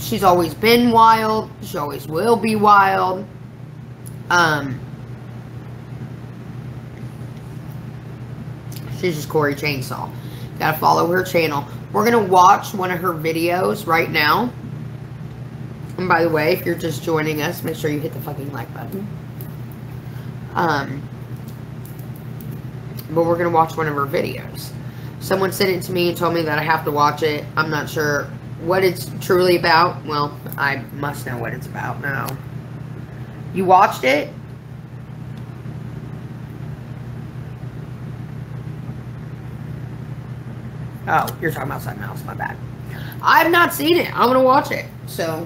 she's always been wild. She always will be wild. Um, she's just Corey Chainsaw. Gotta follow her channel. We're gonna watch one of her videos right now. And by the way, if you're just joining us, make sure you hit the fucking like button. Um, but we're gonna watch one of her videos. Someone sent it to me and told me that I have to watch it. I'm not sure what it's truly about. Well, I must know what it's about now. You watched it? Oh, you're talking about something else. My bad. I've not seen it. I'm gonna watch it. So,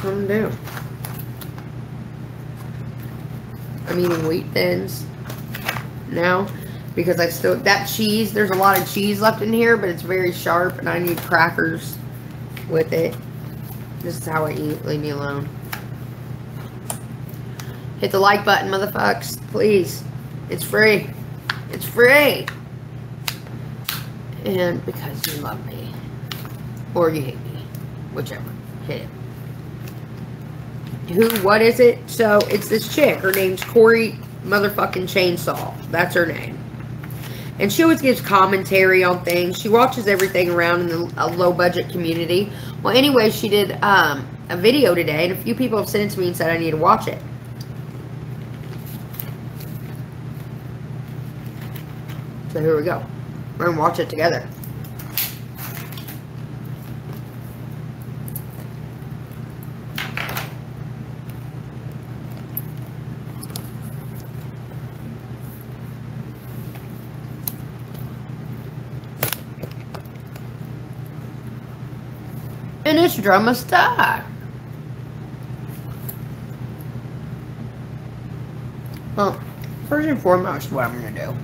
what I'm gonna do. I'm eating wheat thins now because I still that cheese. There's a lot of cheese left in here, but it's very sharp, and I need crackers with it. This is how I eat. Leave me alone. Hit the like button, motherfuckers. Please. It's free. It's free. And because you love me. Or you hate me. Whichever. Hit it. Who, what is it? So, it's this chick. Her name's Corey motherfucking Chainsaw. That's her name. And she always gives commentary on things. She watches everything around in the, a low budget community. Well, anyway, she did um, a video today, and a few people have sent it to me and said I need to watch it. So here we go. We're going to watch it together. Drama star. Well, first and foremost, what I'm to do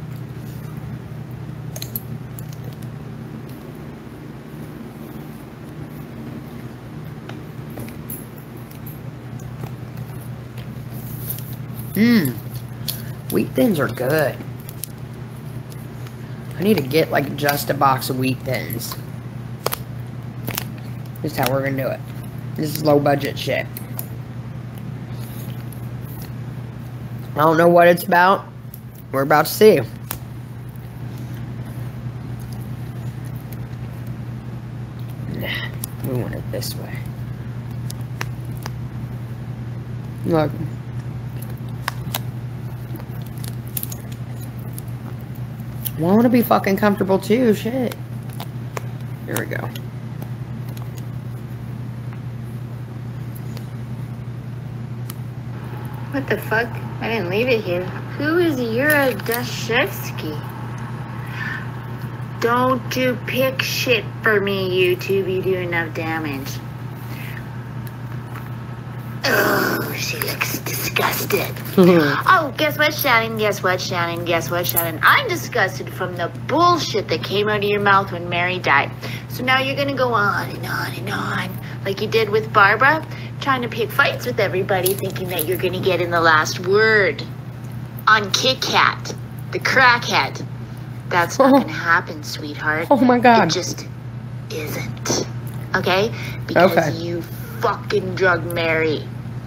Mmm. Wheat thins are good. I need to get like just a box of wheat thins. This is how we're gonna do it. This is low budget shit. I don't know what it's about. We're about to see. Nah, we want it this way. Look. I want to be fucking comfortable too, shit. Here we go. The fuck? I didn't leave it here. Who is Yura Dashevsky? Don't do pick shit for me, YouTube. You do enough damage. Oh, she looks disgusted. oh, guess what, Shannon? Guess what, Shannon? Guess what, Shannon? I'm disgusted from the bullshit that came out of your mouth when Mary died. So now you're gonna go on and on and on, like you did with Barbara, trying to pick fights with everybody, thinking that you're gonna get in the last word on Kit Kat, the crackhead. That's not gonna happen, sweetheart. Oh my god. It just isn't. Okay? Because Okay. you fucking drug Mary.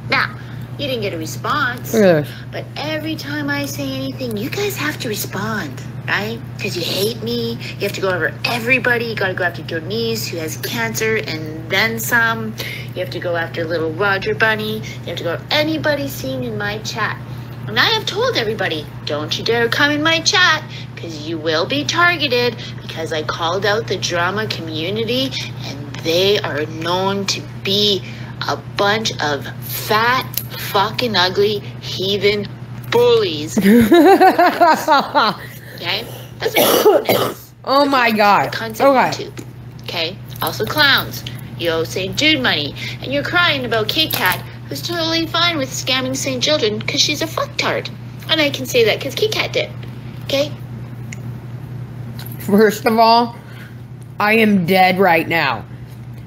Now, you didn't get a response. This. But every time I say anything, you guys have to respond, right? Because you hate me. You have to go over everybody. You got to go after your niece who has cancer, and then some. You have to go after little Roger Bunny. You have to go anybody seen in my chat. And I have told everybody, don't you dare come in my chat, because you will be targeted, because I called out the drama community, and they are known to be a bunch of fat, fucking ugly, heathen bullies. Okay? That's what it is. oh my god. Cunts on Okay. YouTube. Okay? Also clowns. You owe St. Jude money. And you're crying about Kit Kat, who's totally fine with scamming St. Children because she's a fucktard. And I can say that because Kit Kat did. Okay? First of all, I am dead right now.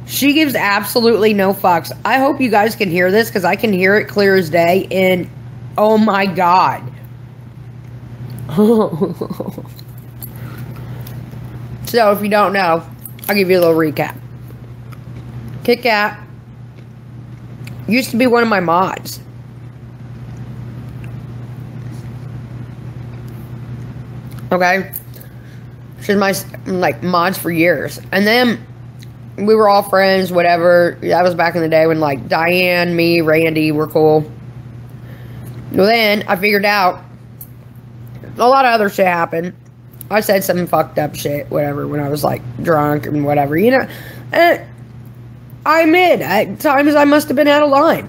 She gives absolutely no fucks. I hope you guys can hear this because I can hear it clear as day. And oh my god. so, if you don't know, I'll give you a little recap. Kit Kat Used to be one of my mods. Okay. She's my like mods for years. And then we were all friends, whatever. That was back in the day when like Diane, me, Randy were cool. Well, then I figured out a lot of other shit happened. I said some fucked up shit, whatever, when I was like drunk and whatever, you know. And I admit, at times I must have been out of line.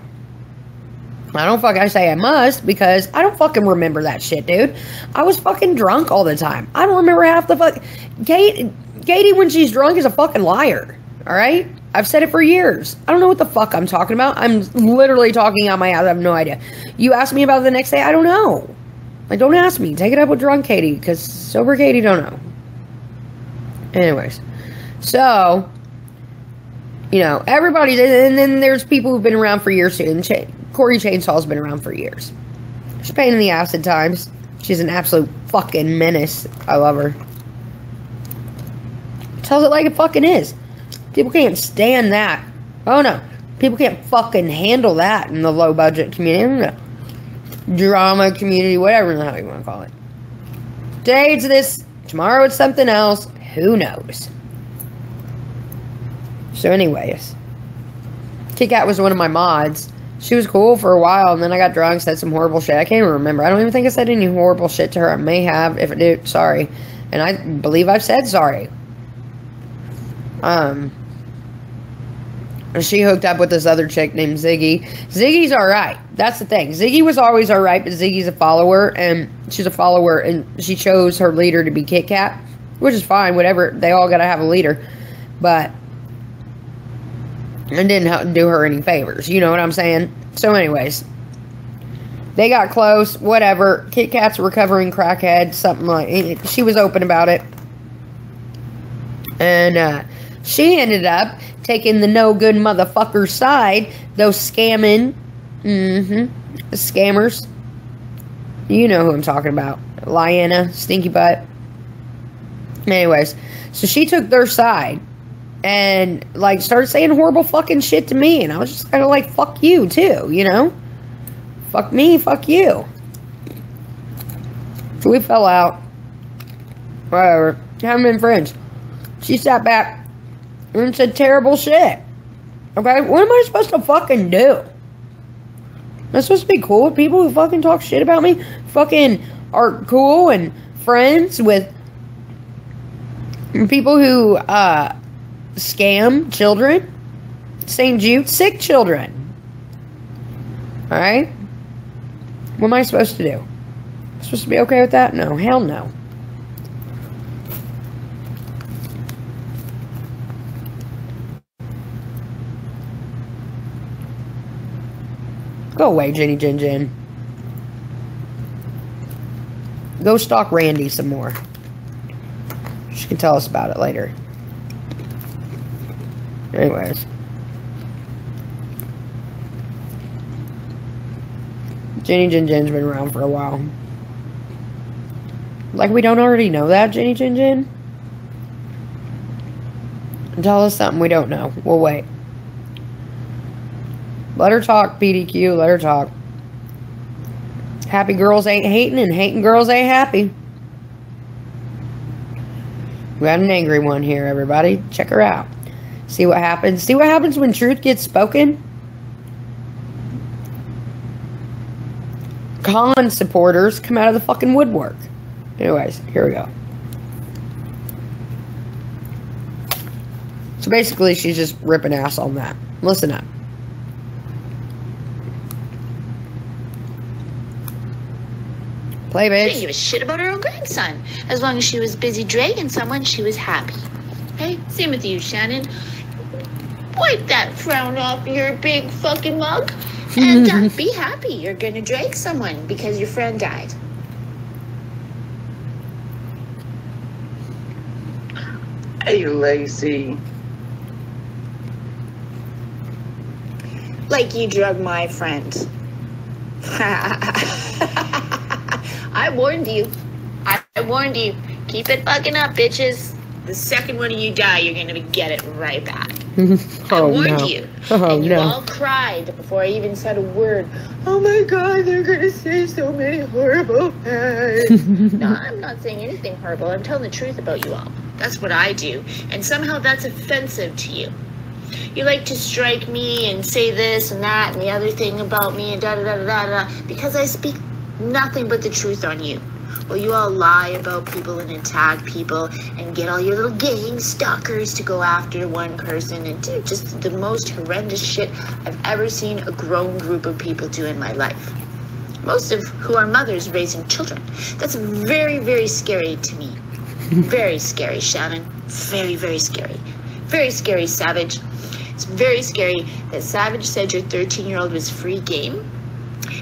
I don't fucking say I must because I don't fucking remember that shit, dude. I was fucking drunk all the time. I don't remember half the fuck. Kate, Katie, when she's drunk, is a fucking liar. All right, I've said it for years. I don't know what the fuck I'm talking about. I'm literally talking out my ass. I have no idea. You ask me about the next day, I don't know. Like, don't ask me. Take it up with drunk Katie because sober Katie don't know. Anyways, so you know everybody, and then there's people who've been around for years too. And Ch- Corey Chainsaw's been around for years. She's pain in the ass at times. She's an absolute fucking menace. I love her. Tells it like it fucking is. People can't stand that. Oh no. People can't fucking handle that in the low budget community. Oh, Drama community, whatever the hell you want to call it. Today it's this, tomorrow it's something else. Who knows? So, anyways, Kit Kat was one of my mods. She was cool for a while, and then I got drunk, said some horrible shit. I can't even remember. I don't even think I said any horrible shit to her. I may have. If I did, sorry. And I believe I've said sorry. Um, she hooked up with this other chick named Ziggy. Ziggy's alright. That's the thing. Ziggy was always alright, but Ziggy's a follower, and she's a follower, and she chose her leader to be Kit Kat, which is fine, whatever. They all gotta have a leader. But it didn't do her any favors. You know what I'm saying? So, anyways, they got close, whatever. Kit Kat's recovering crackhead, something like She was open about it. And, uh, she ended up taking the no good motherfucker side, those scamming, mm-hmm, scammers. You know who I'm talking about. Lyanna, Stinky Butt. Anyways, so she took their side and like started saying horrible fucking shit to me, and I was just kind of like, fuck you too, you know? Fuck me, fuck you. So we fell out. Whatever. Haven't been friends. She sat back and said terrible shit. Okay, what am I supposed to fucking do? Am I supposed to be cool with people who fucking talk shit about me? Fucking are cool and friends with people who uh, scam children, St. Jude sick children. Alright? What am I supposed to do? Am supposed to be okay with that? No, hell no. Go away, Jenny Jin Jin. Go stalk Randy some more. She can tell us about it later. Anyways. Jenny Jin Jin's been around for a while. Like we don't already know that, Jenny Jin Jin? Tell us something we don't know. We'll wait. Let her talk, PDQ. Let her talk. Happy girls ain't hating, and hating girls ain't happy. We got an angry one here, everybody. Check her out. See what happens. See what happens when truth gets spoken? Con supporters come out of the fucking woodwork. Anyways, here we go. So basically, she's just ripping ass on that. Listen up. Play, bitch. She didn't give a shit about her own grandson. As long as she was busy dragging someone, she was happy. Hey, same with you, Shannon. Wipe that frown off your big fucking mug and uh, be happy. You're gonna drag someone because your friend died. Hey, Lacey. Like you drug my friend. I warned you. I, I warned you. Keep it fucking up, bitches. The second one of you die, you're gonna get it right back. I oh warned no. you. Oh and you no. all cried before I even said a word. Oh my god, they're gonna say so many horrible things. no, I'm not saying anything horrible. I'm telling the truth about you all. That's what I do. And somehow that's offensive to you. You like to strike me and say this and that and the other thing about me and da da da da da da because I speak nothing but the truth on you. Well, you all lie about people and attack people and get all your little gang stalkers to go after one person and do just the most horrendous shit I've ever seen a grown group of people do in my life. Most of who are mothers raising children. That's very, very scary to me. Very scary, Shannon. Very, very scary. Very scary, Savage. It's very scary that Savage said your 13 year old was free game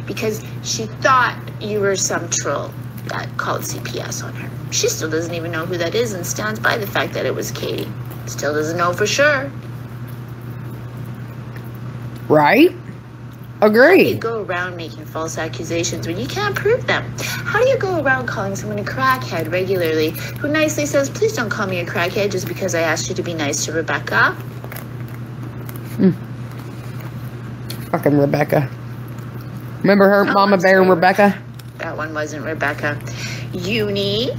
because she thought you were some troll that called CPS on her. She still doesn't even know who that is and stands by the fact that it was Katie. Still doesn't know for sure. Right? Agree. You go around making false accusations when you can't prove them. How do you go around calling someone a crackhead regularly who nicely says, please don't call me a crackhead just because I asked you to be nice to Rebecca? Hmm. Fucking Rebecca. Remember her, That Mama Bear and. Rebecca? That one wasn't Rebecca. Uni.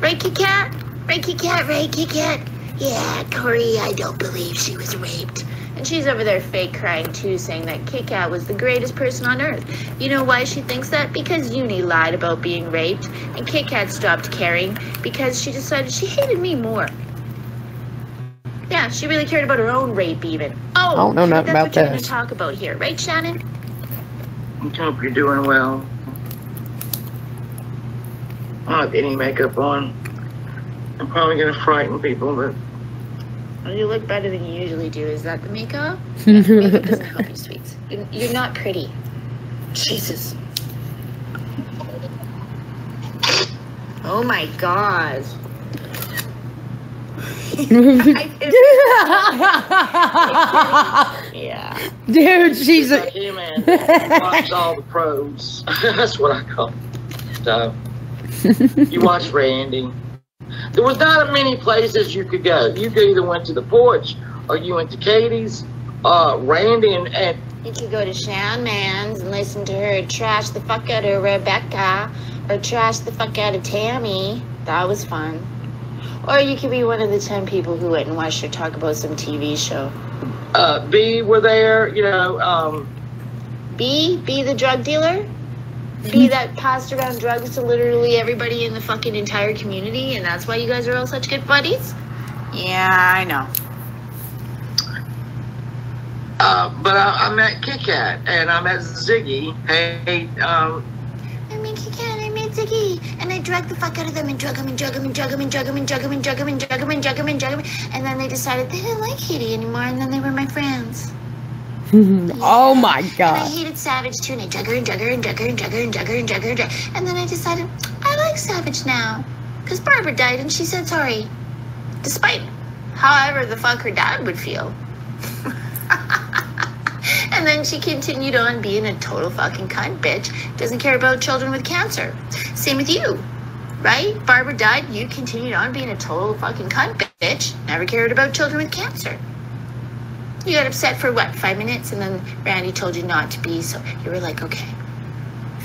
Right, Cat? Kat? Cat, Kit Kat? Right, Kit Kat? Yeah, Corey, I don't believe she was raped. And she's over there fake crying too, saying that Kit Kat was the greatest person on earth. You know why she thinks that? Because Uni lied about being raped, and Kit Kat stopped caring because she decided she hated me more. Yeah, she really cared about her own rape, even. Oh, oh I don't know I think nothing that's about what you're going to talk about here, right, Shannon? I hope you're doing well. I don't have any makeup on. I'm probably gonna frighten people, but Well, you look better than you usually do. Is that the makeup? makeup doesn't help you, sweets. You're, you're not pretty. Jesus. Oh my god. Yeah. Dude, she's like a. him and watch all the pros. That's what I call it. So you watch Randy. There was not a many places you could go. You could either went to the porch or you went to Katie's. Uh, Randy and, and You could go to Shan Man's and listen to her trash the fuck out of Rebecca or trash the fuck out of Tammy. That was fun. Or you could be one of the 10 people who went and watched her talk about some TV show. uh, B were there. You know, um, B, be the drug dealer. B that passed around drugs to literally everybody in the fucking entire community, and that's why you guys are all such good buddies. Yeah, I know. uh, but I, I met Kit Kat and I met Ziggy. Hey, um, and I drugged the fuck out of them and drug them and drug them and drug them and drug them and drug them and drug them and drug them and drug them and drug them, and then they decided they didn't like Katie anymore, and then they were my friends. oh my god! And I hated Savage too, and I drug her and drug her and drug her and drug her and drug her and drug her and drug her. And then I decided I like Savage now. Because Barbara died and she said sorry. Despite however the fuck her dad would feel. And then she continued on being a total fucking cunt bitch. Doesn't care about children with cancer. Same with you. Right? Barbara died, you continued on being a total fucking cunt bitch. Never cared about children with cancer. You got upset for what, five minutes? And then Randy told you not to be, so you were like, okay.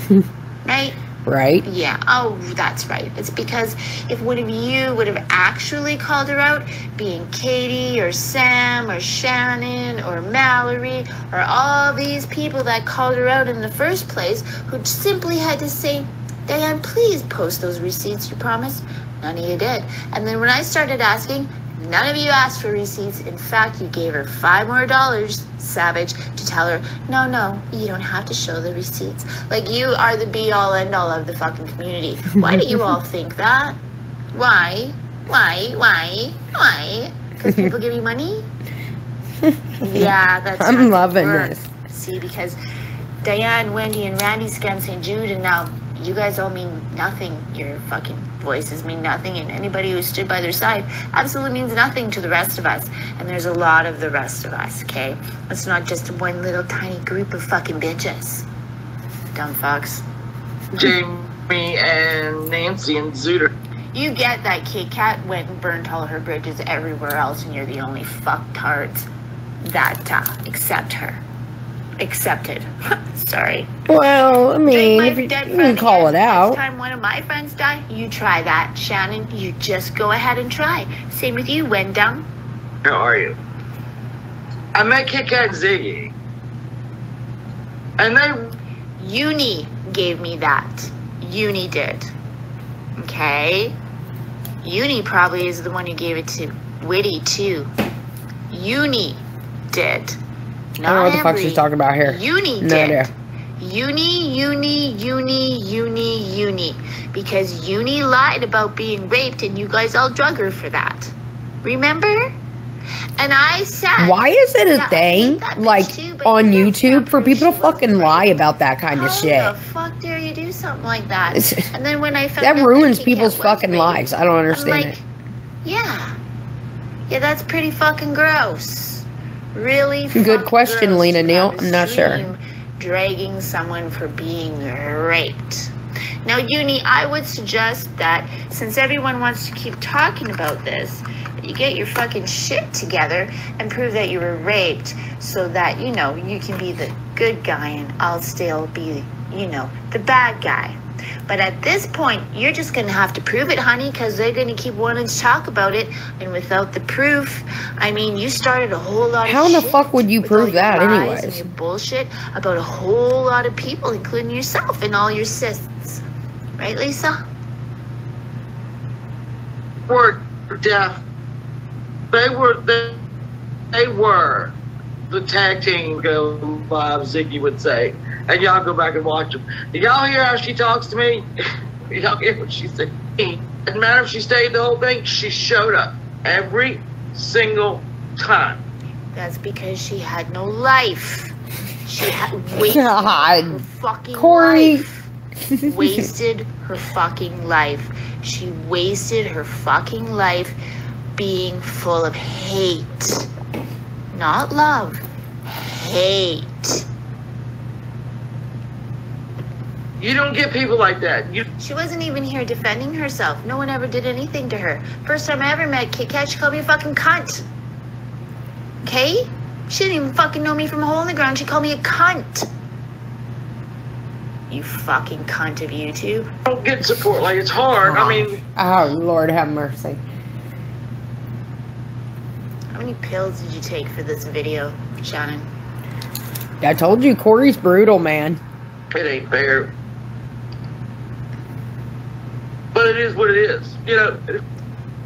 right? Right? Yeah. Oh, that's right. It's because if one of you would have actually called her out, being Katie or Sam or Shannon or Mallory or all these people that called her out in the first place, who simply had to say, Diane, please post those receipts you promised. None of you did. And then when I started asking, none of you asked for receipts. In fact, you gave her five more dollars, savage, to tell her, no, no, you don't have to show the receipts. Like you are the be all end all of the fucking community. Why do you all think that? Why? Why? Why? Why? Because people give you money? Yeah, that's I'm loving works. this. See, because Diane, Wendy, and Randy scam St. Jude, and now you guys all mean nothing. Your fucking voices mean nothing, and anybody who stood by their side absolutely means nothing to the rest of us. And there's a lot of the rest of us, okay? It's not just one little tiny group of fucking bitches. Dumb fucks. Jamie and Nancy and Zooter. You get that Kit Kat went and burnt all her bridges everywhere else, and you're the only fucktard that uh, accept her. Accepted. Sorry. Well, I mean, if you, dead you can call it out. Next time one of my friends die, you try that, Shannon. You just go ahead and try. Same with you, Wendell. How are you? I met Kit Kat and Ziggy. And they Uni gave me that. Uni did. Okay? Uni probably is the one who gave it to Witty, too. Uni did. I don't know what the fuck she's talking about here. Uni No did. idea. Uni, uni, uni, uni, uni. Because Uni lied about being raped and you guys all drug her for that. Remember? And I said. Why is it a thing, that like, too, on YouTube for people to fucking lie raped. about that kind of How shit? the fuck dare you do something like that? It's- And then when I found That ruins Kit Kat people's fucking raped, lives. I don't understand like, it. yeah, yeah, that's pretty fucking gross. Really? Good question, Lena to Neal. have a I'm not sure. Dragging someone for being raped. Now, Uni, I would suggest that since everyone wants to keep talking about this, you get your fucking shit together and prove that you were raped so that, you know, you can be the good guy and I'll still be, you know, the bad guy. But at this point, you're just going to have to prove it, honey, because they're going to keep wanting to talk about it. And without the proof, I mean, you started a whole lot How of in the shit fuck would you with all prove your that lies anyways? And your bullshit about a whole lot of people, including yourself and all your cysts. Right, Lisa? were deaf. They were they, they were the tag team go live, Ziggy would say. And y'all go back and watch them. Do y'all hear how she talks to me? y'all hear what she said? Doesn't matter if she stayed the whole thing, she showed up every single time. That's because she had no life. She had wasted her fucking Corey. life. wasted her fucking life. She wasted her fucking life being full of hate. Not love. Hate. You don't get people like that. You She wasn't even here defending herself. No one ever did anything to her. First time I ever met Kit Kat, she called me a fucking cunt. Okay? She didn't even fucking know me from a hole in the ground. She called me a cunt. You fucking cunt of YouTube. don't get support. Like it's hard. I oh. mean, Oh, Lord have mercy. How many pills did you take for this video, Shannon? I told you, Corey's brutal, man. it ain't fair. But it is what it is. You know,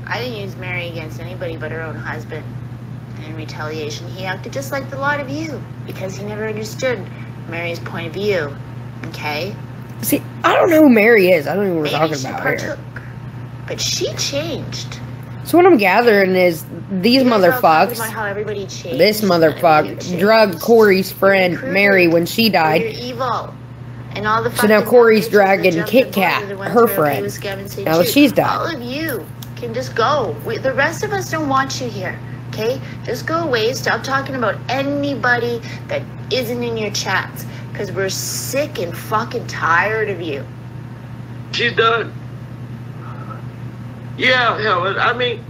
I didn't use Mary against anybody but her own husband. In retaliation, he acted just like the lot of you because he never understood Mary's point of view. Okay? See, I don't know who Mary is. I don't know what we're Maybe talking she about partook, here. but she changed. So what I'm gathering is these You guys are all talking motherfucks, how everybody changed. this and you motherfucker, drugged Corey's friend Mary when she died. You're died. evil. And all the So now Corey's dragging Kit Kat, are the ones her who are okay friend. with Scam and St. Now that she's died. All of you can just go. We, the rest of us don't want you here. Okay? Just go away. Stop talking about anybody that isn't in your chats. Because we're sick and fucking tired of you. she's done. Yeah, hell, I mean,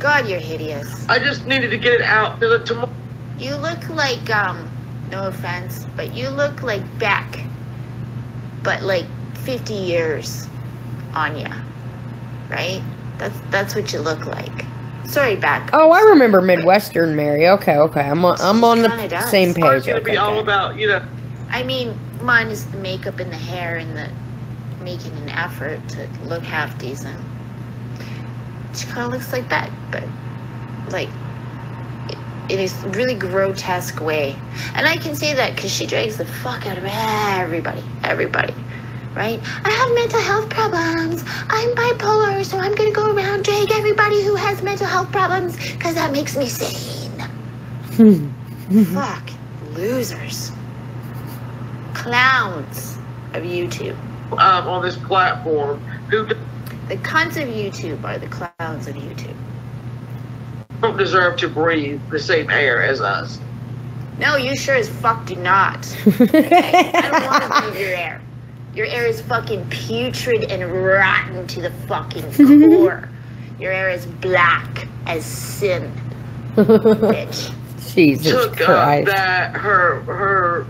God, you're hideous. I just needed to get it out tomorrow. You look like, um, no offense, but you look like back, But like 50 years on ya. Right? That's that's what you look like. Sorry, back. Oh, I remember Midwestern Mary. Okay, okay. I'm on, I'm on the does. same It's page. gonna Okay, be all okay. about you know. I mean, mine is the makeup and the hair and the making an effort to look half decent. She kind of looks like that, but like in a really grotesque way. And I can say that because she drags the fuck out of everybody, everybody. Right? I have mental health problems. I'm bipolar, so I'm gonna go around drag everybody who has mental health problems because that makes me sane. Fuck. Losers. Clowns of YouTube. um, on this platform who The cunts of YouTube are the clowns of YouTube. Don't deserve to breathe the same air as us. No, you sure as fuck do not. I don't want to breathe your air. Your air is fucking putrid and rotten to the fucking core. Your air is black as sin, bitch. Jesus took Christ. that her her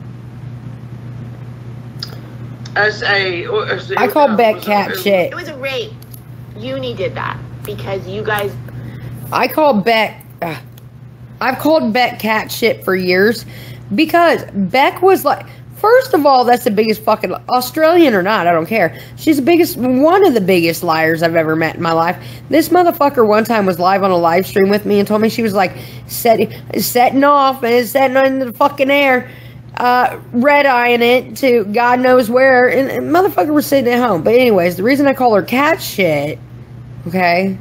as a. As a I call Beck was cat a- shit. It was a rape. Uni did that because you guys I call Beck. Uh, I've called Beck cat shit for years because Beck was like. First of all, that's the biggest fucking Australian or not, I don't care. She's the biggest, one of the biggest liars I've ever met in my life. This motherfucker one time was live on a live stream with me and told me she was like setting, setting off and setting into the fucking air, uh, red eyeing it to God knows where. And, and motherfucker was sitting at home. But anyways, the reason I call her cat shit, okay,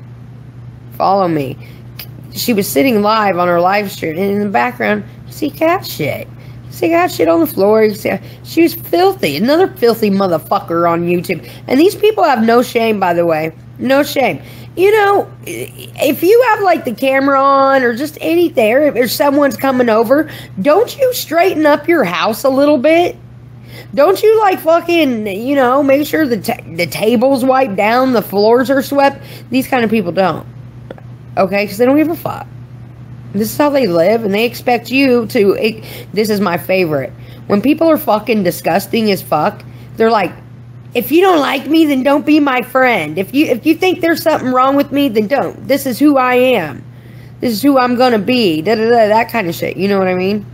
follow me she was sitting live on her live stream, and in the background, you see cat shit. You see cat shit on the floor. You see, she was filthy. Another filthy motherfucker on YouTube. And these people have no shame, by the way. No shame. You know, if you have like the camera on or just anything, or if someone's coming over, don't you straighten up your house a little bit? Don't you like fucking, you know, make sure the, the table's wiped down, the floors are swept? These kind of people don't okay? Because they don't give a fuck. This is how they live, and they expect you to. It, this is my favorite. When people are fucking disgusting as fuck, they're like, if you don't like me, then don't be my friend. If you if you think there's something wrong with me, then don't. This is who I am. This is who I'm gonna be. Da da da. That kind of shit. You know what I mean?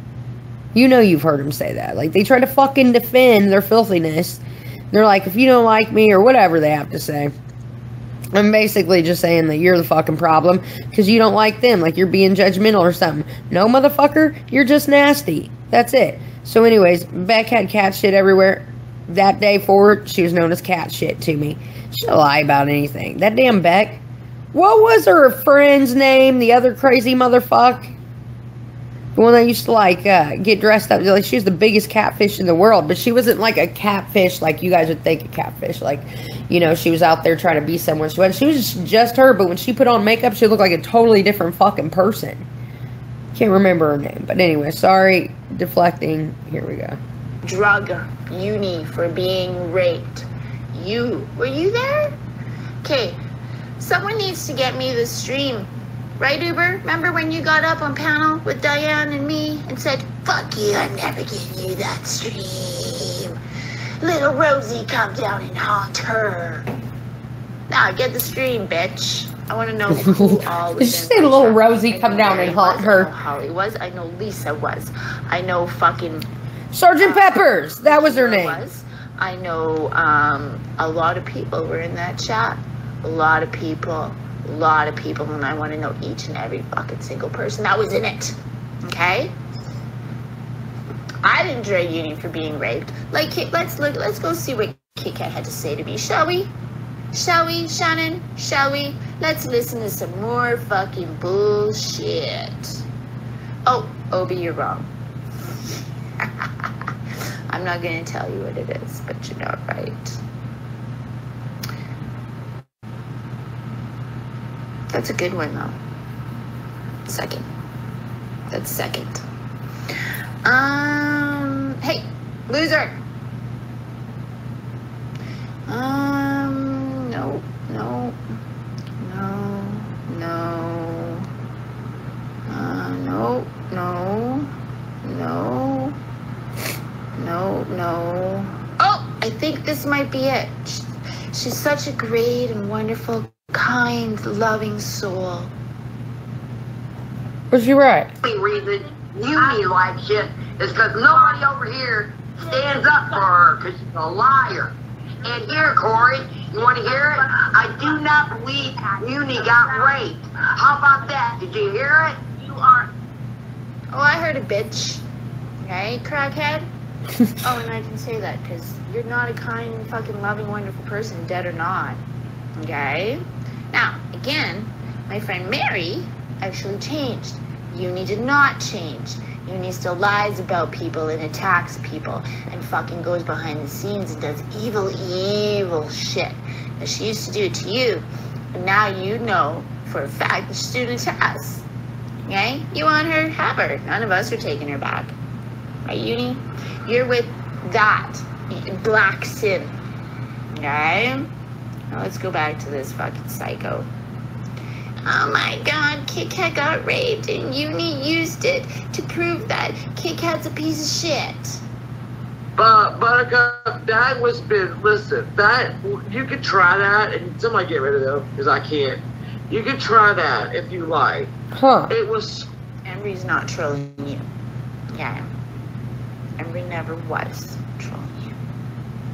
You know you've heard them say that. Like they try to fucking defend their filthiness. They're like, if you don't like me or whatever they have to say. I'm basically just saying that you're the fucking problem because you don't like them, like you're being judgmental or something. No, motherfucker, you're just nasty. That's it. So, anyways, Beck had cat shit everywhere. That day forward, she was known as cat shit to me. She'll lie about anything. That damn Beck. What was her friend's name? The other crazy motherfucker? The one that used to like uh, get dressed up like she was the biggest catfish in the world, but she wasn't like a catfish like you guys would think a catfish. Like, you know, she was out there trying to be someone. She wasn't. She was just her, but when she put on makeup, she looked like a totally different fucking person. Can't remember her name, but anyway, sorry, deflecting. Here we go. drug uni for being raped. You were you there? Okay, someone needs to get me the stream. Right, Uber? Remember when you got up on panel with Diane and me and said, Fuck you, I'm never getting you that stream. Little Rosie, come down and haunt her. Now get the stream, bitch. I want to know who all was Did you say little. Rosie come down Mary and haunt was, her? I know Holly was. I know Lisa was. I know fucking Sergeant Peppers. That was her name. was. I know um, a lot of people were in that chat. A lot of people. A lot of people. And I want to know each and every fucking single person that was in it. Okay? I didn't drag uni for being raped. Like, let's look. Let's go see what Kit Kat had to say to me, shall we? Shall we, Shannon? Shall we? Let's listen to some more fucking bullshit. Oh, Obi, you're wrong. I'm not to tell you what it is, but you're not right. That's a good one, though. Second. That's second. Um, hey, loser. Um, no, no, no, no. Uh, no, no, no, no, no. Oh, I think this might be it. She's such a great and wonderful, kind, loving soul. Was you right? only reason you need like shit is because nobody over here stands up for her because she's a liar. And here, Corey, you want to hear it? I do not believe Uni got raped. How about that? Did you hear it? You are. Oh, I heard a bitch. Okay, crackhead? oh, and I didn't say that because you're not a kind, fucking loving, wonderful person, dead or not. Okay? Now, again, my friend Mary actually changed. Uni did not change. Uni still lies about people and attacks people and fucking goes behind the scenes and does evil, evil shit. Now, she used to do to you, but now you know for a fact the to us. Okay? You want her? Have her. None of us are taking her back. Right, Uni? You're with that black sin. Okay? Now let's go back to this fucking psycho. Oh my god, Kit Kat got raped and Uni used it to prove that Kit Kat's a piece of shit. But Buttercup, uh, that was been listen. That you could try that, and somebody get rid of them because I can't. You could try that if you like. Huh. It was Embry's not trolling you. Yeah. Embry never was trolling you.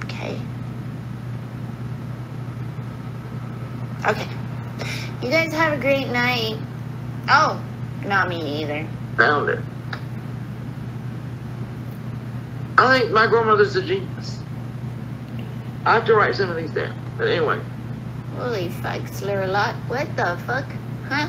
Okay? Okay. You guys have a great night. Oh, not me either. found it. I think my grandmother's a genius. I have to write some of these down. But anyway, Holy fuck, slur a lot. What the fuck? Huh?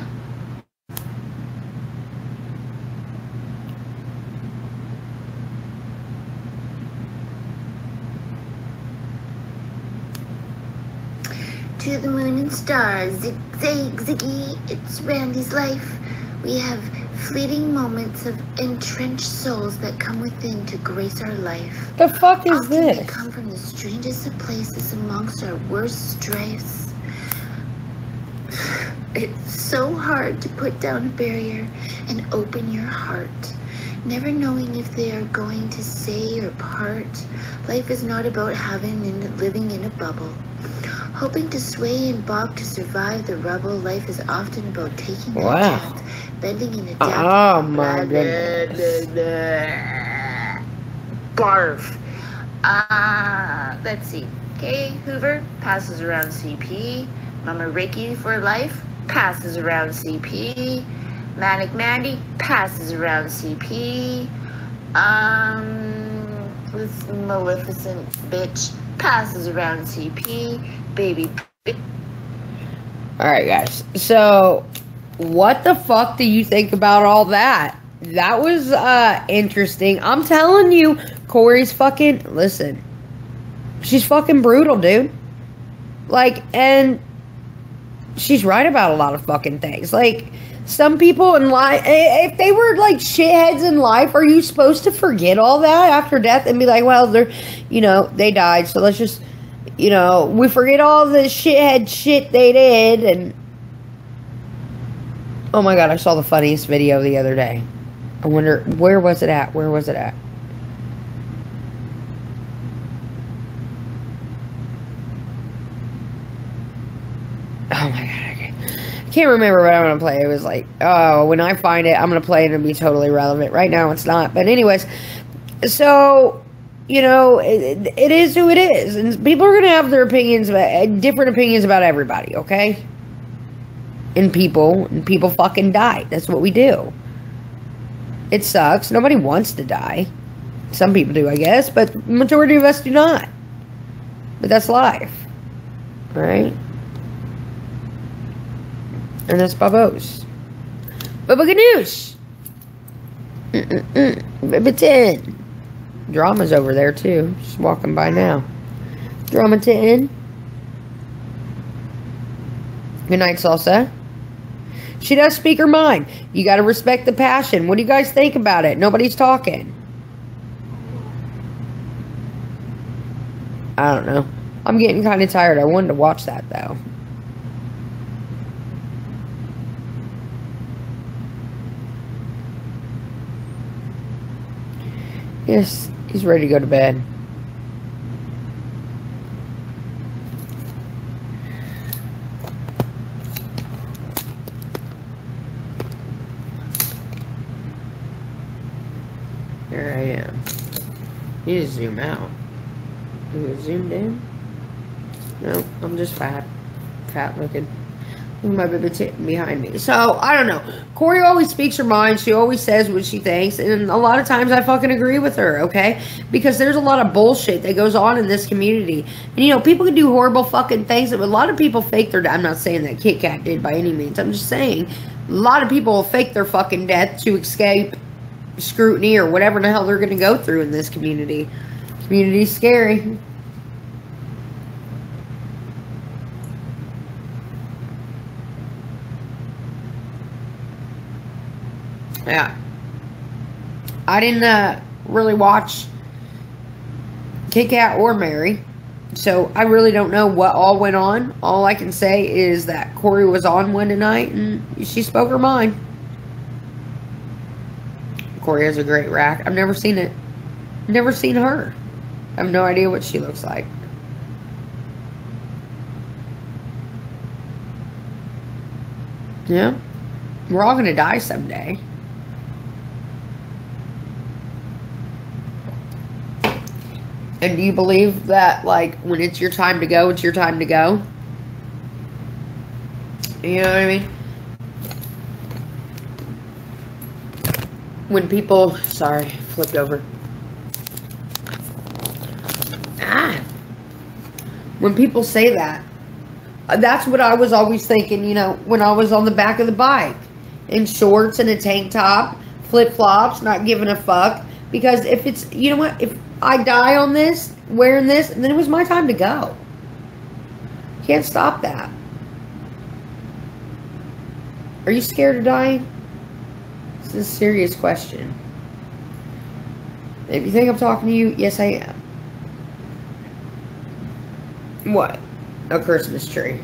To the moon and stars, zig zag ziggy, it's Randy's life. We have fleeting moments of entrenched souls that come within to grace our life. The fuck is Often they this? come from the strangest of places amongst our worst strifes. It's so hard to put down a barrier and open your heart, never knowing if they are going to say or part. Life is not about having and living in a bubble. Hoping to sway and bob to survive the rubble, life is often about taking Wow. chance, bending and adapting. Oh my goodness. Barf. Ah, let's see. Okay, Hoover passes around CP. Mama Ricky for life passes around CP. Manic Mandy passes around CP. Um, this Maleficent bitch passes around CP. Baby. All right, guys. So, what the fuck do you think about all that? That was uh interesting. I'm telling you, Corey's fucking listen. She's fucking brutal, dude. Like, and she's right about a lot of fucking things. Like, some people in life, if they were like shitheads in life, are you supposed to forget all that after death and be like, well, they're, you know, they died, so let's just, you know, we forget all the shithead shit they did and. Oh my god, I saw the funniest video the other day. I wonder where was it at? Where was it at? Oh my god, okay. I can't remember what I'm gonna play. It was like, oh, when I find it, I'm gonna play it and be totally relevant. Right now, it's not. But anyways, so you know, it, it is who it is, and people are gonna have their opinions, about, uh, different opinions about everybody. Okay, and people, and people fucking die. That's what we do. It sucks. Nobody wants to die. Some people do, I guess, but majority of us do not. But that's life, right? And that's Babos. Baba Ganoush. Baba 10. Drama's over there, too. Just walking by now. Drama 10. Good night, Salsa. She does speak her mind. You got to respect the passion. What do you guys think about it? Nobody's talking. I don't know. I'm getting kind of tired. I wanted to watch that, though. Yes, he's ready to go to bed. Here I am. You just zoom out. You zoomed in? No, I'm just fat. Fat looking. My baby titting behind me. So, I don't know. Corey always speaks her mind. She always says what she thinks. And a lot of times I fucking agree with her, okay? Because there's a lot of bullshit that goes on in this community. And, you know, people can do horrible fucking things. But a lot of people fake their... I'm not saying that Kit Kat did by any means. I'm just saying a lot of people will fake their fucking death to escape scrutiny or whatever the hell they're going to go through in this community. Community's scary. Yeah. I didn't uh, really watch Kit Kat or Mary. so I really don't know what all went on. All I can say is that Corey was on one tonight and she spoke her mind. Corey has a great rack. I've never seen it. Never seen her. I have no idea what she looks like. Yeah. We're all going to die someday. And do you believe that, like, when it's your time to go, it's your time to go? You know what I mean? When people, sorry, flipped over. Ah. When people say that, uh, that's what I was always thinking, you know, when I was on the back of the bike in shorts and a tank top, flip flops, not giving a fuck. Because if it's, you know what, if I die on this, wearing this, and then it was my time to go. Can't stop that. Are you scared of dying? This is a serious question. If you think I'm talking to you, yes, I am. What? A Christmas tree.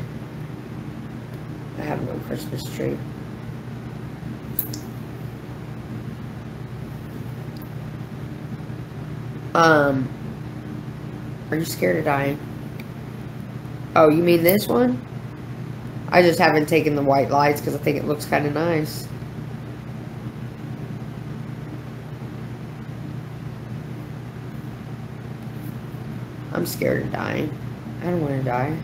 I have no Christmas tree. Um, are you scared of dying? Oh, you mean this one? I just haven't taken the white lights because I think it looks kind of nice. I'm scared of dying. I don't want to die.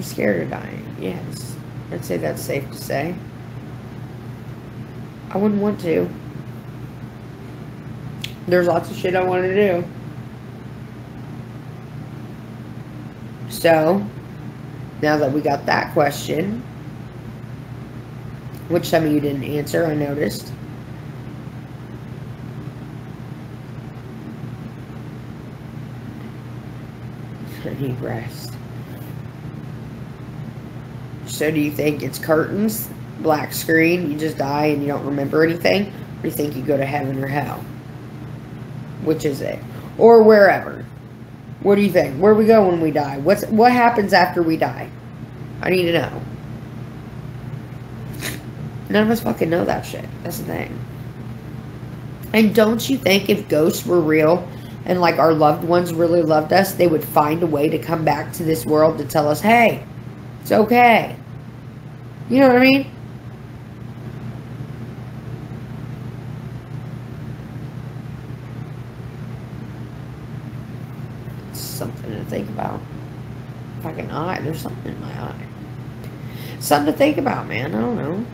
Scared of dying, yes. I'd say that's safe to say. I wouldn't want to. There's lots of shit I want to do. So, now that we got that question, which some of you didn't answer, I noticed. I rest. So do you think it's curtains, black screen, you just die and you don't remember anything? Or do you think you go to heaven or hell? Which is it? Or wherever. What do you think? Where we go when we die? What's what happens after we die? I need to know. None of us fucking know that shit. That's the thing. And don't you think if ghosts were real and like our loved ones really loved us, they would find a way to come back to this world to tell us, hey, it's okay. You know what I mean? Something to think about. Fucking eye. There's something in my eye. Something to think about, man. I don't know.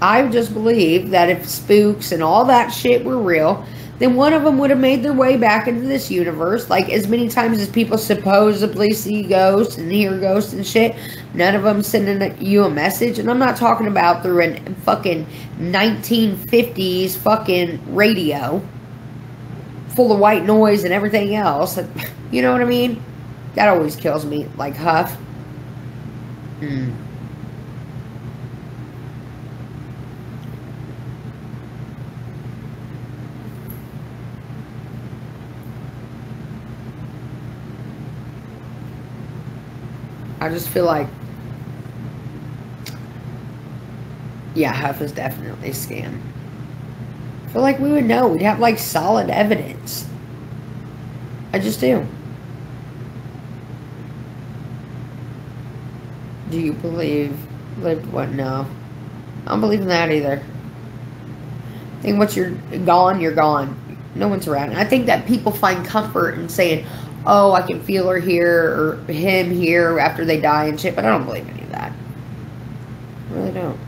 I just believe that if spooks and all that shit were real, then one of them would have made their way back into this universe. Like as many times as people supposedly see ghosts and hear ghosts and shit, none of them sending you a message. And I'm not talking about through a fucking 1950s fucking radio full of white noise and everything else. You know what I mean? That always kills me. Like Huff. Hmm. I just feel like, yeah, Huff is definitely a scam. I feel like we would know. We'd have like solid evidence. I just do. Do you believe lived what? No. I don't believe in that either. I think once you're gone, you're gone. No one's around. And I think that people find comfort in saying, oh, I can feel her here or him here after they die and shit, but I don't believe any of that. I really don't.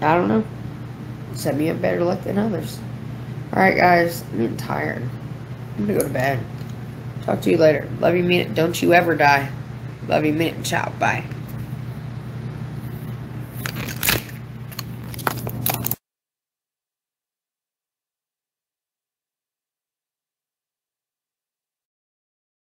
I don't know. Set me up better luck than others. Alright, guys. I'm getting tired. I'm gonna go to bed. Talk to you later. Love you, mean it. Don't you ever die. Love you, mean it. Ciao. Bye.